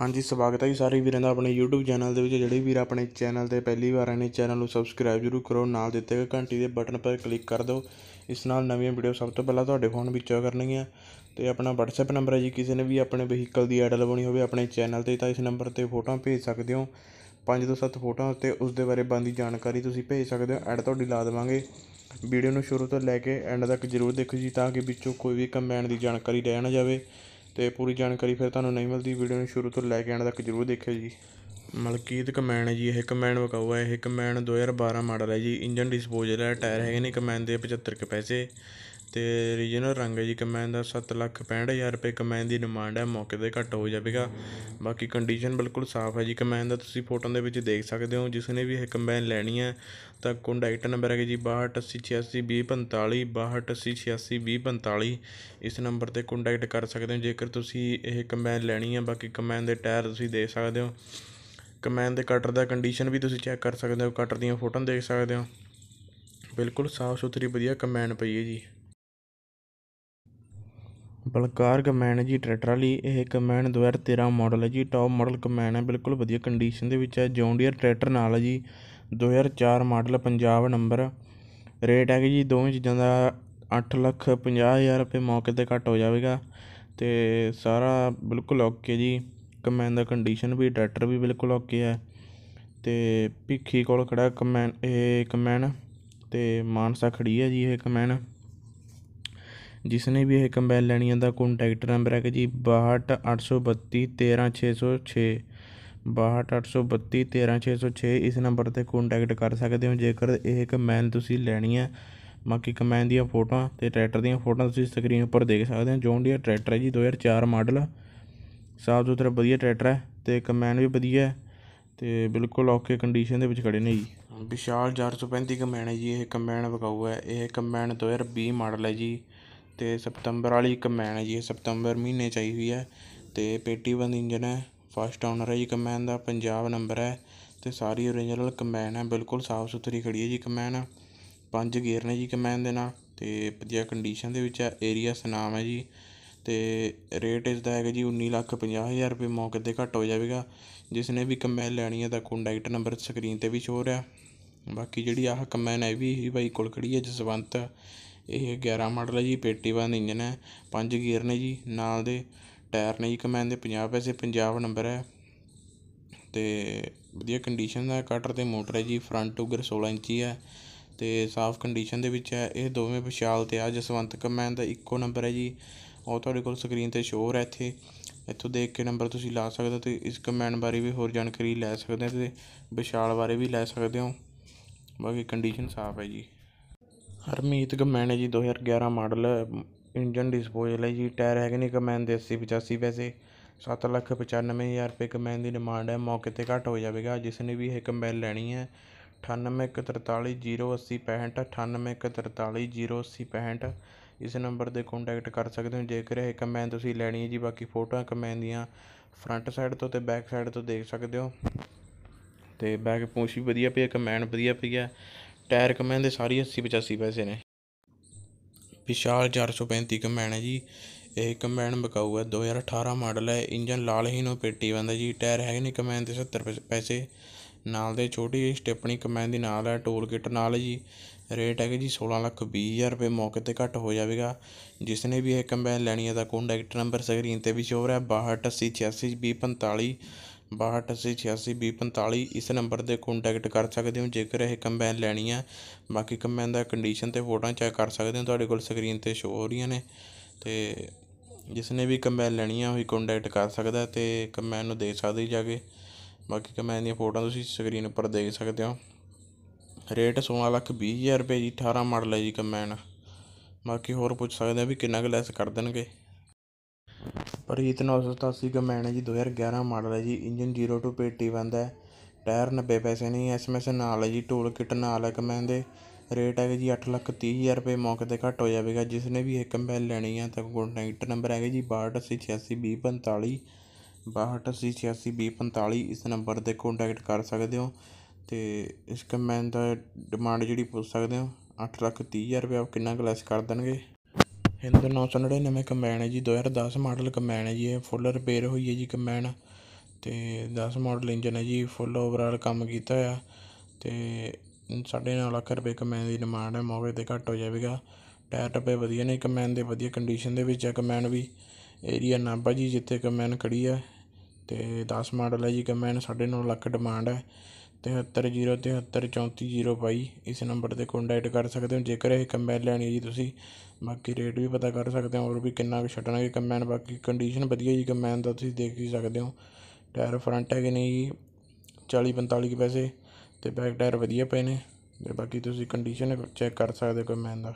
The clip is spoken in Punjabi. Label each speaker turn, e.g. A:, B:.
A: ਹਾਂਜੀ, ਸਵਾਗਤ ਹੈ ਜੀ ਸਾਰੇ ਵੀਰਾਂ ਦਾ ਆਪਣੇ YouTube ਚੈਨਲ ਦੇ ਵਿੱਚ। ਜਿਹੜੇ ਵੀਰ ਆਪਣੇ ਚੈਨਲ ਤੇ ਪਹਿਲੀ ਵਾਰ ਆਏ ਨੇ, ਚੈਨਲ ਨੂੰ ਸਬਸਕ੍ਰਾਈਬ ਜ਼ਰੂਰ ਕਰੋ। ਨਾਲ ਦਿੱਤੇ ਗਏ ਘੰਟੀ ਦੇ ਬਟਨ ਪਰ ਕਲਿੱਕ ਕਰ ਦਿਓ। ਇਸ ਨਾਲ ਨਵੀਆਂ ਵੀਡੀਓ ਸਭ ਤੋਂ ਪਹਿਲਾਂ ਤੁਹਾਡੇ ਫੋਨ ਵਿੱਚ ਆ ਕਰਨਗੀਆਂ। ਤੇ ਆਪਣਾ WhatsApp ਨੰਬਰ ਹੈ ਜੀ, ਕਿਸੇ ਨੇ ਵੀ ਆਪਣੇ ਵਹੀਕਲ ਦੀ ਐਡ ਲਵਾਉਣੀ ਹੋਵੇ ਆਪਣੇ ਚੈਨਲ ਤੇ, ਤਾਂ ਇਸ ਨੰਬਰ ਤੇ ਫੋਟੋਆਂ ਭੇਜ ਸਕਦੇ ਹੋ। ਪੰਜ ਤੋਂ ਸੱਤ ਫੋਟੋਆਂ ਤੇ ਉਸ ਦੇ ਬਾਰੇ ਬੰਦੀ ਜਾਣਕਾਰੀ ਤੁਸੀਂ ਭੇਜ ਸਕਦੇ ਹੋ। ਐਡ ਤੁਹਾਡੀ ਲਾ ਦੇਵਾਂਗੇ। ਵੀਡੀਓ ਨੂੰ ਸ਼ੁਰੂ ਤੋਂ ਲੈ ਕੇ ਐਂਡ ਤੱਕ ਜ਼ਰੂਰ ਦੇਖੋ ਜੀ, ਤਾਂ ਕਿ ਵਿੱਚੋਂ ਕੋਈ ਵੀ ਕੰਬਾਈਨ ਦੀ ਜਾਣਕਾਰੀ ਰਹਿ ਨਾ ਜਾਵੇ। ਤੇ ਪੂਰੀ ਜਾਣਕਾਰੀ ਫਿਰ ਤੁਹਾਨੂੰ ਨਹੀਂ ਮਿਲਦੀ ਵੀਡੀਓ ਨੂੰ ਸ਼ੁਰੂ ਤੋਂ ਲੈ ਕੇ ਐਂਡ ਤੱਕ ਜ਼ਰੂਰ ਦੇਖਿਓ ਜੀ। ਮਲਕੀਤ ਕਮੈਨ ਹੈ ਜੀ, ਇਹ ਕਮੈਨ ਵਕਾਊ ਹੈ, ਇਹ ਕਮੈਨ 2012 ਮਾਡਲ ਹੈ ਜੀ, ਇੰਜਨ ਡਿਸਪੋਜ਼ਲ ਹੈ ਟਾਇਰ ਹੈਗੇ ਨੇ ਕਮੈਨ ਦੇ 75 ਕੁ ਪੈਸੇ। ਅਤੇ ਰੀਜਨਲ ਰੰਗ ਹੈ ਜੀ, ਕਮੈਨ ਦਾ ਸੱਤ ਲੱਖ ਪੈਂਹਠ ਹਜ਼ਾਰ ਰੁਪਏ ਕਮੈਨ ਦੀ ਡਿਮਾਂਡ ਹੈ, ਮੌਕੇ ਤੇ ਘੱਟ ਹੋ ਜਾਵੇਗਾ। ਬਾਕੀ ਕੰਡੀਸ਼ਨ ਬਿਲਕੁਲ ਸਾਫ਼ ਹੈ ਜੀ, ਕਮੈਨ ਦਾ ਤੁਸੀਂ ਫੋਟੋਆਂ ਦੇ ਵਿੱਚ ਦੇਖ ਸਕਦੇ ਹੋ, ਜਿਸ ਨੇ ਵੀ ਇਹ ਕਮੈਨ ਲੈਣੀ ਹੈ, ਤਾਂ ਕੋਂਟੈਕਟ ਨੰਬਰ ਹੈਗਾ ਜੀ, ਬਾਹਠ ਅੱਸੀ ਛਿਆਸੀ ਵੀਹ ਪੰਤਾਲੀ, ਬਾਹਠ ਅੱਸੀ ਛਿਆਸੀ ਵੀਹ ਪੰਤਾਲੀ, ਇਸ ਨੰਬਰ ਤੇ ਕੰਟੈਕਟ ਕਰ ਸਕਦੇ ਹੋ, ਜੇਕਰ ਤੁਸੀਂ ਇਹ ਕਮੈਨ ਲੈਣੀ ਹੈ, ਬਾਕੀ ਕਮੈਨ ਦੇ ਟਾਇਰ ਤੁਸੀਂ ਦੇਖ ਸਕਦੇ ਹੋ। ਕਮੈਨ ਦੇ ਕਟਰ ਦਾ ਕੰਡੀਸ਼ਨ ਵੀ ਤੁਸੀਂ ਚੈੱਕ ਕਰ ਸਕਦੇ ਹੋ ਕਟਰ ਦੀਆਂ ਫੋਟੋਆਂ ਦੇਖ ਸਕਦੇ ਹੋ। ਬਿਲਕੁਲ ਸਾਫ਼ ਸੁਥਰੀ ਵਧੀਆ ਕਮੈਨ ਪਈ ਹੈ ਜੀ। ਬਲਕਾਰ ਕਮੈਨ ਹੈ ਜੀ, ਟਰੈਕਟਰ ਵਾਲੀ। ਇਹ ਕਮੈਨ 2013 ਮਾਡਲ ਹੈ ਜੀ। ਟੌਪ ਮਾਡਲ ਕਮੈਨ ਹੈ, ਬਿਲਕੁਲ ਵਧੀਆ ਕੰਡੀਸ਼ਨ ਦੇ ਵਿੱਚ ਹੈ। ਜੌਂਡੀਅਰ ਟਰੈਕਟਰ ਨਾਲ ਹੈ ਜੀ। 2004 ਮਾਡਲ ਪੰਜਾਬ ਨੰਬਰ ਰੇਟ ਹੈਗਾ ਜੀ, ਦੋਵੇਂ ਚੀਜ਼ਾਂ ਦਾ 8 ਲੱਖ 50 ਹਜ਼ਾਰ ਰੁਪਏ ਮੌਕੇ ਤੇ ਘੱਟ ਹੋ ਜਾਵੇਗਾ। ਤੇ ਸਾਰਾ ਬਿਲਕੁਲ ਓਕੇ ਜੀ। ਕਮੈਨ ਦਾ ਕੰਡੀਸ਼ਨ ਵੀ, ਟਰੈਕਟਰ ਵੀ ਬਿਲਕੁਲ ਓਕੇ ਹੈ। ਤੇ ਭਿੱਖੀ ਕੋਲ ਖੜਾ ਕਮੈਨ, ਇਹ ਕਮੈਨ। ਤੇ ਮਾਨਸਾ ਖੜੀ ਹੈ ਜੀ ਇਹ ਕਮੈਨ। ਜਿਸ ਨੇ ਵੀ ਇਹ ਕੰਬਾਈਨ ਲੈਣੀ ਹੈ ਦਾ ਕੰਟੈਕਟ ਨੰਬਰ ਹੈ ਜੀ 6282 13606 6282 13606 ਇਸ ਨੰਬਰ ਤੇ ਕੰਟੈਕਟ ਕਰ ਸਕਦੇ ਹੋ, ਜੇਕਰ ਇਹ ਕੰਬਾਈਨ ਤੁਸੀਂ ਲੈਣੀ ਹੈ। ਬਾਕੀ ਕੰਬਾਈਨ ਦੀਆਂ ਫੋਟੋਆਂ ਤੇ ਟਰੈਕਟਰ ਦੀਆਂ ਫੋਟੋਆਂ ਤੁਸੀਂ ਸਕਰੀਨ ਉੱਪਰ ਦੇਖ ਸਕਦੇ ਹੋ, ਜੌਨ ਡੀਅਰ ਟਰੈਕਟਰ ਹੈ ਜੀ 2004 ਮਾਡਲ। ਸਾਫ਼ ਸੁਥਰਾ ਵਧੀਆ ਟਰੈਕਟਰ ਹੈ ਤੇ ਕੰਬਾਈਨ ਵੀ ਵਧੀਆ ਹੈ ਤੇ ਬਿਲਕੁਲ ਓਕੇ ਕੰਡੀਸ਼ਨ ਦੇ ਵਿੱਚ ਖੜੇ ਨੇ ਜੀ। ਵਿਸ਼ਾਲ 435 ਕੰਬਾਈਨ ਹੈ ਜੀ, ਇਹ ਕੰਬਾਈਨ ਵਿਕਾਊ ਹੈ। ਇਹ ਕੰਬਾਈਨ 2020 ਮਾਡਲ ਹੈ ਜੀ। ਅਤੇ ਸਤੰਬਰ ਵਾਲੀ ਕੰਬਾਈਨ ਹੈ ਜੀ, ਇਹ ਸਤੰਬਰ ਮਹੀਨੇ ਚ ਆਈ ਹੋਈ ਹੈ ਅਤੇ ਪੇਟੀ ਬੰਦ ਇੰਜਨ ਹੈ ਫਸਟ ਓਨਰ ਹੈ ਜੀ ਕੰਬਾਈਨ ਦਾ, ਪੰਜਾਬ ਨੰਬਰ ਹੈ ਅਤੇ ਸਾਰੀ ਓਰੀਜਨਲ ਕੰਬਾਈਨ ਹੈ, ਬਿਲਕੁਲ ਸਾਫ਼ ਸੁਥਰੀ ਖੜ੍ਹੀ ਹੈ ਜੀ ਕੰਬਾਈਨ ਪੰਜ ਗੇਅਰ ਨੇ ਜੀ ਕੰਬਾਈਨ ਦੇ ਨਾਲ ਅਤੇ ਵਧੀਆ ਕੰਡੀਸ਼ਨ ਦੇ ਵਿੱਚ ਹੈ ਏਰੀਆ ਸਨਾਮ ਹੈ ਜੀ ਅਤੇ ਰੇਟ ਇਸ ਦਾ ਹੈਗਾ ਜੀ 19 ਲੱਖ 50 ਹਜ਼ਾਰ ਰੁਪਏ, ਮੌਕੇ ਤੇ ਘੱਟ ਹੋ ਜਾਵੇਗਾ। ਜਿਸ ਨੇ ਵੀ ਕੰਬਾਈਨ ਲੈਣੀ ਹੈ, ਤਾਂ ਕੰਟੈਕਟ ਨੰਬਰ ਸਕਰੀਨ ਤੇ ਵੀ ਸ਼ੋ ਰਿਹਾ। ਬਾਕੀ ਜਿਹੜੀ ਆਹ ਕੰਬਾਈਨ ਹੈ, ਇਹ ਵੀ ਬਾਈ ਕੋਲ ਖੜ੍ਹੀ ਹੈ, ਜਸਵੰਤ। ਇਹ 11 ਮਾਡਲ ਹੈ ਜੀ, ਪੇਟੀ ਬੰਦ ਇੰਜਨ ਹੈ, ਪੰਜ ਗੇਅਰ ਨੇ ਜੀ, ਨਾਲ ਦੇ ਟਾਇਰ ਨੇ ਜੀ ਕਮੈਨ ਦੇ 50 ਪੈਸੇ ਪੰਜਾਬ ਨੰਬਰ ਹੈ। ਅਤੇ ਵਧੀਆ ਕੰਡੀਸ਼ਨ ਦਾ ਕਟਰ ਅਤੇ ਮੋਟਰ ਹੈ ਜੀ ਫਰੰਟ ਉਗਰ 16 ਇੰਚੀ ਹੈ ਅਤੇ ਸਾਫ਼ ਕੰਡੀਸ਼ਨ ਦੇ ਵਿੱਚ ਹੈ। ਇਹ ਦੋਵੇਂ ਵਿਸ਼ਾਲ ਤੇ ਆ, ਜਸਵੰਤ ਕਮੈਨ ਦਾ ਇੱਕੋ ਨੰਬਰ ਹੈ ਜੀ। ਉਹ ਤੁਹਾਡੇ ਕੋਲ ਸਕਰੀਨ ਤੇ ਸ਼ੋਅ ਹੈ ਇੱਥੇ। ਇੱਥੋਂ ਦੇਖ ਕੇ ਨੰਬਰ ਤੁਸੀਂ ਲਾ ਸਕਦੇ ਹੋ ਅਤੇ ਇਸ ਕਮੈਨ ਬਾਰੇ ਵੀ ਹੋਰ ਜਾਣਕਾਰੀ ਲੈ ਸਕਦੇ ਹੋ ਅਤੇ ਵਿਸ਼ਾਲ ਬਾਰੇ ਵੀ ਲੈ ਸਕਦੇ ਹੋ। ਬਾਕੀ ਕੰਡੀਸ਼ਨ ਸਾਫ਼ ਹੈ ਜੀ। ਹਰਮੀਤ ਕੰਬਾਈਨ ਹੈ ਜੀ 2011 ਮਾਡਲ ਇੰਜਨ ਡਿਸਪੋਜ਼ਲ ਹੈ ਜੀ, ਟਾਇਰ ਹੈਗੇ ਨੇ ਕੰਬਾਈਨ ਦੇ 80 85 ਪੈਸੇ, ਸੱਤ ਲੱਖ ਪਚਾਨਵੇਂ ਹਜ਼ਾਰ ਰੁਪਏ ਕੰਬਾਈਨ ਦੀ ਡਿਮਾਂਡ ਹੈ, ਮੌਕੇ 'ਤੇ ਘੱਟ ਹੋ ਜਾਵੇਗਾ ਜਿਸ ਨੇ ਵੀ ਇਹ ਕੰਬਾਈਨ ਲੈਣੀ ਹੈ, ਅਠਾਨਵੇਂ ਇੱਕ ਤਰਤਾਲੀ ਜੀਰੋ ਅੱਸੀ ਪੈਂਹਠ, ਅਠਾਨਵੇਂ ਇੱਕ ਤਰਤਾਲੀ ਜੀਰੋ ਅੱਸੀ ਪੈਂਹਠ, ਇਸ ਨੰਬਰ 'ਤੇ ਕੰਟੈਕਟ ਕਰ ਸਕਦੇ ਹੋ, ਜੇਕਰ ਇਹ ਕਮੈਨ ਤੁਸੀਂ ਲੈਣੀ ਹੈ ਜੀ, ਬਾਕੀ ਫੋਟੋਆਂ ਕਮੈਨ ਦੀਆਂ ਫਰੰਟ ਸਾਈਡ ਤੋਂ ਤੇ ਬੈਕ ਸਾਈਡ ਤੋਂ ਦੇਖ ਸਕਦੇ ਹੋ, ਤੇ ਬੈਕ ਪੂਛ ਵੀ ਵਧੀਆ ਪਈ ਹੈ ਕੰਬਾਈਨ ਵਧੀਆ ਪਈ ਹੈ ਟਾਇਰ ਕਮੈਨ ਦੇ ਸਾਰੀ 80 85 ਪੈਸੇ ਨੇ। ਵਿਸ਼ਾਲ 435 ਕੰਬਾਈਨ ਹੈ ਜੀ। ਇਹ ਕੰਬਾਈਨ ਬਕਾਊ ਹੈ। 2018 ਮਾਡਲ ਹੈ। ਇੰਜਨ ਲਾਲ ਹੀ ਨੂੰ ਪੇਟੀ ਬੰਦਾ ਜੀ। ਟਾਇਰ ਹੈਗੇ ਨੇ ਕਮੈਨ ਦੇ 70 ਪੈਸੇ ਨਾਲ ਦੇ ਛੋਟੀ ਜਿਹੀ ਸਟੈਪਣੀ ਕੰਬਾਈਨ ਦੀ ਨਾਲ ਹੈ, ਟੋਲ ਕਿਟ ਨਾਲ ਜੀ। ਰੇਟ ਹੈਗਾ ਜੀ 16 ਲੱਖ 20 ਹਜ਼ਾਰ ਰੁਪਏ। ਮੌਕੇ ਤੇ ਘੱਟ ਹੋ ਜਾਵੇਗਾ। ਜਿਸ ਨੇ ਵੀ ਇਹ ਕੰਬਾਈਨ ਲੈਣੀ ਹੈ ਤਾਂ ਕੰਟੈਕਟ ਨੰਬਰ ਸਕਰੀਨ ਤੇ ਵੀ ਸ਼ੋਅ ਰਿਹਾ। ਬਾਹਠ ਅੱਸੀ ਛਿਆਸੀ ਵੀਹ ਪੰਤਾਲੀ ਇਸ ਨੰਬਰ ਤੇ ਕੋਂਟੈਕਟ ਕਰ ਸਕਦੇ ਹੋ, ਜੇਕਰ ਇਹ ਕੰਬਾਈਨ ਲੈਣੀ ਹੈ। ਬਾਕੀ ਕੰਬਾਈਨ ਦਾ ਕੰਡੀਸ਼ਨ ਤੇ ਫੋਟੋਆਂ ਚੈੱਕ ਕਰ ਸਕਦੇ ਹੋ, ਤੁਹਾਡੇ ਕੋਲ ਸਕਰੀਨ ਤੇ ਸ਼ੋਅ ਹੋ ਰਹੀਆਂ ਨੇ। ਅਤੇ ਜਿਸ ਨੇ ਵੀ ਕੰਬਾਈਨ ਲੈਣੀ ਹੈ, ਉਹੀ ਕੋਂਟੈਕਟ ਕਰ ਸਕਦਾ ਅਤੇ ਕੰਬਾਈਨ ਨੂੰ ਦੇਖ ਸਕਦੇ ਜਾ ਕੇ ਬਾਕੀ ਕੰਬਾਈਨ ਦੀਆਂ ਫੋਟੋਆਂ ਤੁਸੀਂ ਸਕਰੀਨ ਉੱਪਰ ਦੇਖ ਸਕਦੇ ਹੋ। ਰੇਟ 16 ਲੱਖ ਵੀਹ ਹਜ਼ਾਰ ਰੁਪਏ ਜੀ 18 ਮਾਡਲ ਹੈ ਜੀ ਕੰਬਾਈਨ ਬਾਕੀ ਹੋਰ ਪੁੱਛ ਸਕਦੇ ਆ ਵੀ ਕਿੰਨਾ ਕੁ ਲੈਸ ਕਰ ਦੇਣਗੇ। ਪ੍ਰੀਤ 987 ਕੰਬਾਈਨ ਹੈ ਜੀ 2011 ਮਾਡਲ ਹੈ ਜੀ, ਇੰਜਨ 02 ਪੇਟੀ ਬੰਦ ਹੈ, ਟਾਇਰ 90 ਪੈਸੇ ਨਹੀਂ ਐਸਐਮਐਸ ਨਾਲ ਹੈ ਜੀ, ਟੂਲ ਕਿੱਟ ਨਾਲ ਹੈ ਕਮੈਨ ਦੇ, ਰੇਟ ਹੈਗਾ ਜੀ ਅੱਠ ਲੱਖ ਤੀਹ ਹਜ਼ਾਰ ਰੁਪਏ, ਮੌਕੇ 'ਤੇ ਘੱਟ ਹੋ ਜਾਵੇਗਾ, ਜਿਸ ਨੇ ਵੀ ਇਹ ਕੰਬਾਈਨ ਲੈਣੀ ਹੈ ਤਾਂ ਕੰਟੈਕਟ ਨੰਬਰ ਹੈਗਾ ਜੀ ਬਾਹਠ ਅੱਸੀ ਛਿਆਸੀ ਵੀਹ ਪੰਤਾਲੀ, ਬਾਹਠ ਅੱਸੀ ਛਿਆਸੀ ਵੀਹ ਪੰਤਾਲੀ, ਇਸ ਨੰਬਰ 'ਤੇ ਕੰਟੈਕਟ ਕਰ ਸਕਦੇ ਹੋ ਅਤੇ ਇਸ ਕਮੈਨ ਦਾ ਡਿਮਾਂਡ ਜਿਹੜੀ ਪੁੱਛ ਸਕਦੇ ਹੋ, ਅੱਠ ਲੱਖ ਤੀਹ ਹਜ਼ਾਰ ਰੁਪਏ ਕਿੰਨਾ ਕੁ ਲੈਸ ਕਰ ਦੇਣਗੇ? ਹਿੰਦ 999 ਕੰਬਾਈਨ ਹੈ ਜੀ 2010 ਮਾਡਲ ਕੰਬਾਈਨ ਹੈ ਜੀ, ਇਹ ਫੁੱਲ ਰਿਪੇਅਰ ਹੋਈ ਹੈ ਜੀ ਕੰਬਾਈਨ ਤੇ 10 ਮਾਡਲ ਇੰਜਨ ਹੈ ਜੀ ਫੁੱਲ ਓਵਰਆਲ ਕੰਮ ਕੀਤਾ ਹੋਇਆ ਤੇ ਸਾਢੇ ਨੌ ਲੱਖ ਰੁਪਏ ਕਮੈਨ ਦੀ ਡਿਮਾਂਡ ਹੈ, ਮੌਕੇ 'ਤੇ ਘੱਟ ਹੋ ਜਾਵੇਗਾ। ਟਾਇਰ ਟੱਬੇ ਵਧੀਆ ਨੇ ਕਮੈਨ ਦੇ, ਵਧੀਆ ਕੰਡੀਸ਼ਨ ਦੇ ਵਿੱਚ ਹੈ ਕਮੈਨ ਵੀ। ਏਰੀਆ ਨਾਭਾ ਜੀ, ਜਿੱਥੇ ਕਮੈਨ ਖੜੀ ਹੈ ਤੇ 10 ਮਾਡਲ ਹੈ ਜੀ ਕਮੈਨ ਸਾਢੇ ਨੌ ਲੱਖ ਡਿਮਾਂਡ ਹੈ। ਤਿਹੱਤਰ ਜੀਰੋ ਤਿਹੱਤਰ ਚੌਂਤੀ ਜੀਰੋ ਬਾਈ ਇਸ ਨੰਬਰ 'ਤੇ ਕੋਂਟੈਕਟ ਕਰ ਸਕਦੇ ਹੋ। ਜੇਕਰ ਇਹ ਕੰਬਾਈਨ ਲੈਣੀ ਹੈ ਜੀ ਤੁਸੀਂ, ਬਾਕੀ ਰੇਟ ਵੀ ਪਤਾ ਕਰ ਸਕਦੇ ਹੋ ਔਰ ਵੀ ਕਿੰਨਾ ਕੁ ਛੱਡਣਗੇ ਕੰਬਾਈਨ ਬਾਕੀ ਕੰਡੀਸ਼ਨ ਵਧੀਆ ਜੀ ਕੰਬਾਈਨ ਦਾ ਤੁਸੀਂ ਦੇਖ ਹੀ ਸਕਦੇ ਹੋ। ਟਾਇਰ ਫਰੰਟ ਹੈਗੇ ਨੇ ਜੀ, ਚਾਲੀ ਪੰਤਾਲੀ ਕੁ ਪੈਸੇ ਅਤੇ ਬੈਕ ਟਾਇਰ ਵਧੀਆ ਪਏ ਨੇ ਤੇ ਬਾਕੀ ਤੁਸੀਂ ਕੰਡੀਸ਼ਨ ਚੈੱਕ ਕਰ ਸਕਦੇ ਹੋ ਕੰਬਾਈਨ ਦਾ।